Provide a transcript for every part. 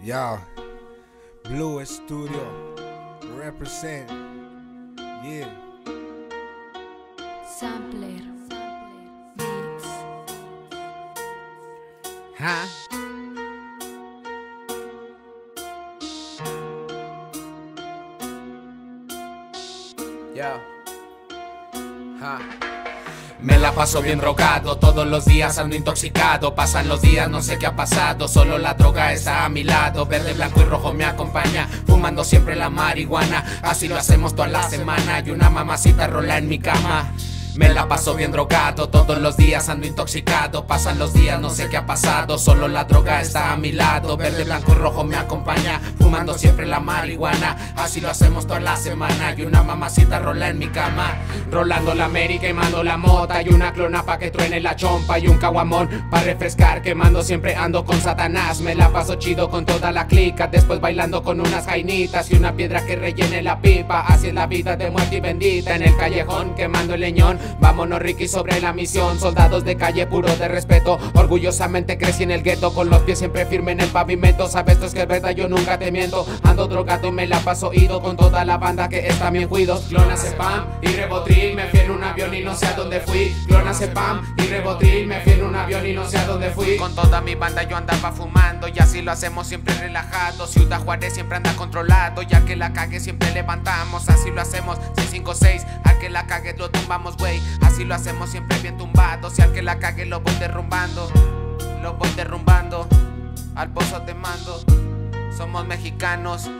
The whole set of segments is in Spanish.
Y'all, Blue Studio, represent. Yeah. Sampler. Beats. Huh? Yeah. Huh. Me la paso bien drogado, todos los días ando intoxicado. Pasan los días, no sé qué ha pasado. Solo la droga está a mi lado. Verde, blanco y rojo me acompaña. Fumando siempre la marihuana. Así lo hacemos toda la semana. Y una mamacita rola en mi cama. Me la paso bien drogado, todos los días ando intoxicado. Pasan los días, no sé qué ha pasado. Solo la droga está a mi lado. Verde, blanco y rojo me acompaña. Fumando siempre la marihuana. Así lo hacemos toda la semana. Y una mamacita rola en mi cama. Rolando la Mary, quemando la mota. Y una clona pa' que truene la chompa. Y un caguamón pa' refrescar. Quemando siempre ando con Satanás. Me la paso chido con toda la clica. Después bailando con unas jainitas. Y una piedra que rellene la pipa. Así es la vida de muerte y bendita. En el callejón quemando el leñón. Vámonos Ricky sobre la misión. Soldados de calle puro de respeto. Orgullosamente crecí en el gueto Con los pies siempre firme en el pavimento. Sabes esto es que es verdad yo nunca te miento. Ando drogado y me la paso ido Con toda la banda que está bien cuido. Clona Pam y Rebotril Me fui en un avión y no sé a dónde fui. Clona Pam y Rebotril Me fui en un avión y no sé a dónde fui. Con toda mi banda yo andaba fumando Y así lo hacemos siempre relajado. Ciudad Juárez siempre anda controlado Ya que la cague siempre levantamos. Así lo hacemos 656 Al que la cague lo tumbamos güey Así lo hacemos siempre bien tumbado. Si al que la cague lo voy derrumbando, lo voy derrumbando. Al pozo te mando. Somos mexicanos.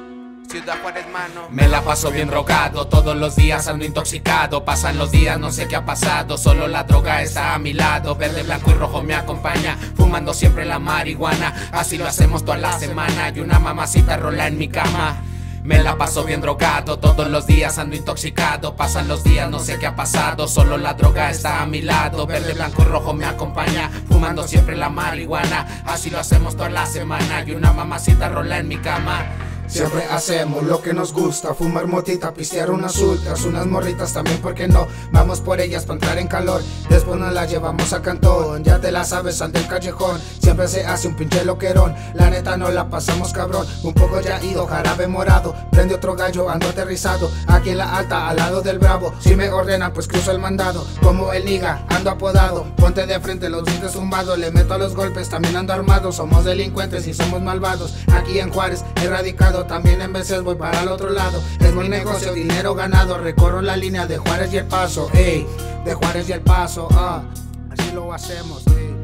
Ciudad Juárez, mano. Me la paso bien drogado, todos los días ando intoxicado. Pasan los días, no sé qué ha pasado. Solo la droga está a mi lado. Verde, blanco y rojo me acompaña. Fumando siempre la marihuana. Así lo hacemos toda la semana. Y una mamacita rola en mi cama. Me la paso bien drogado, todos los días ando intoxicado. Pasan los días, no sé qué ha pasado. Solo la droga está a mi lado. Verde, blanco rojo me acompaña. Fumando siempre la marihuana. Así lo hacemos toda la semana. Y una mamacita rola en mi cama. Siempre hacemos lo que nos gusta, fumar motita, pistear unas ultras, unas morritas también, ¿por qué no? Vamos por ellas para entrar en calor, después nos las llevamos a cantón, ya te la sabes, sal del callejón, siempre se hace un pinche loquerón, la neta no la pasamos cabrón, un poco ya ido, jarabe morado, prende otro gallo, ando aterrizado, aquí en la alta, al lado del bravo, si me ordenan pues cruzo el mandado, como el niga, ando apodado, ponte de frente, los dientes zumbados, le meto a los golpes, también ando armado, somos delincuentes y somos malvados, aquí en Juárez, erradicado, también en veces voy para el otro lado. Es mi negocio, dinero ganado, recorro la línea de Juárez y el Paso, ey, de Juárez y el Paso, ah, así lo hacemos, ey.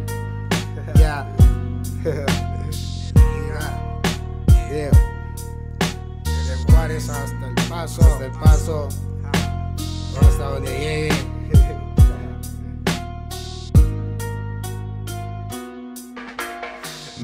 Yeah. Juárez hasta el Paso, hasta el Paso, hasta donde llegue.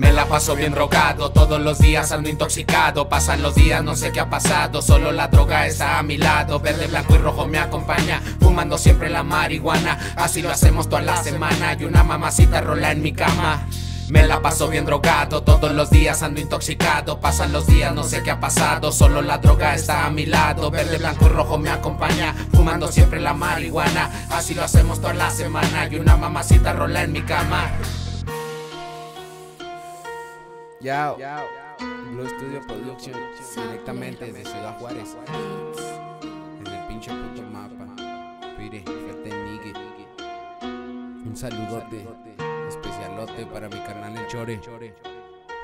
Me la paso bien drogado, todos los días ando intoxicado. Pasan los días, no sé qué ha pasado. Solo la droga está a mi lado. Verde, blanco y rojo me acompaña. Fumando siempre la marihuana. Así lo hacemos toda la semana. Y una mamacita rola en mi cama. Me la paso bien drogado, todos los días ando intoxicado. Pasan los días, no sé qué ha pasado. Solo la droga está a mi lado. Verde, blanco y rojo me acompaña. Fumando siempre la marihuana. Así lo hacemos toda la semana. Y una mamacita rola en mi cama. Yao. Blue Studio Production. Directamente desde Ciudad Juárez. En el pinche puto mapa. Pire, fíjate, Nigue. Un saludote especialote para mi carnal el Chore.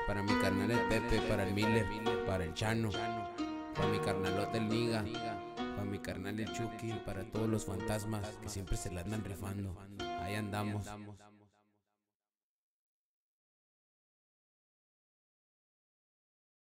Para mi carnal el Pepe, para el Miller, para el Chano. Para mi carnalote el Niga. Para mi carnal el Chucky, para todos los fantasmas que siempre se la andan rifando. Ahí andamos.